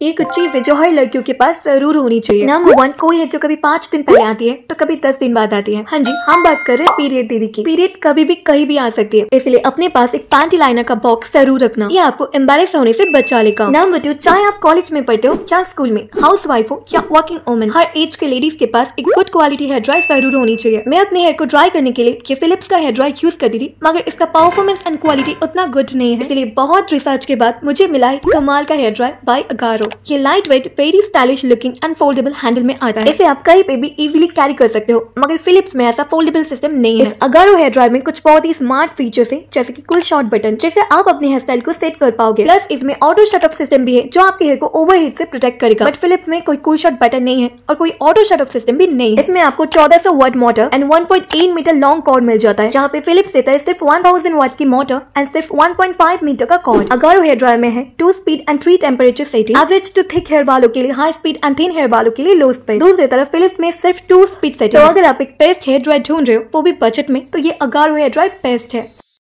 एक चीज़ है जो हर लड़कियों के पास ज़रूर होनी चाहिए। नंबर वन कोई है जो कभी पाँच दिन पहले आती है तो कभी दस दिन बाद आती है। हाँ जी, हम बात कर रहे हैं पीरियड दीदी की। पीरियड कभी भी कहीं भी आ सकती है। इसलिए अपने पास एक पैंटी लाइनर का बॉक्स ज़रूर रखना। ये आपको एम्बेस होने से बचा लेगा। नंबर टू चाहे आप कॉलेज में पढ़ते हो या स्कूल में हाउस वाइफ हो, या वर्किंग वुमन हर एज के लेडीज़ के पास एक गुड क्वालिटी हेयर ड्राई ज़रूर होनी चाहिए। मैं अपने हेयर को ड्राई करने के लिए फिलिप्स का हेयर ड्राई यूज़ करती थी, मगर इसका परफॉर्मेंस एंड क्वालिटी उतना गुड नहीं है। इसलिए बहुत रिसर्च के बाद मुझे मिला है कमाल का हेयर ड्राई बाई अगारो ये light weight very stylish looking and foldable handle में आता है। इसे आप कहीं पे भी इजिली कैरी कर सकते हो मगर फिलिप्स में ऐसा फोल्डेबल सिस्टम नहीं है। इस अगारो हेयर ड्रायर में कुछ बहुत ही स्मार्ट फीचर्स है जैसे की कुल शॉर्ट बटन जिससे आप अपने हेयर स्टाइल को सेट कर पाओगे। प्लस इसमें ऑटो शटअप सिस्टम भी है जो आपके हेयर को ओवरहीट से प्रोटेक्ट करेगा। बट फिलिप्स में कोई कुल शॉट बटन नहीं है और कोई ऑटो शटअप सिस्टम भी नहीं है। इसमें आपको 1400 watt motor and 1.8 metre long cord मिल जाता है जहाँ पे फिलिप्स देता है सिर्फ़ 1000 वाट की मोटर एंड सिर्फ़ 1.5 मीटर का कॉर्ड अगारो हेयर ड्रायर में है two speed and three temperature setting average to thick hair वालों के लिए high speed and thin hair वालों के लिए लो स्पीड दूसरी तरफ़ फिलिप्स में सिर्फ़ टू स्पीड सेटिंग तो अगर आप एक बेस्ट हेयर ड्राई ढूंढ रहे हो, वो भी बजट में तो ये अगारो हेयर ड्राई बेस्ट है।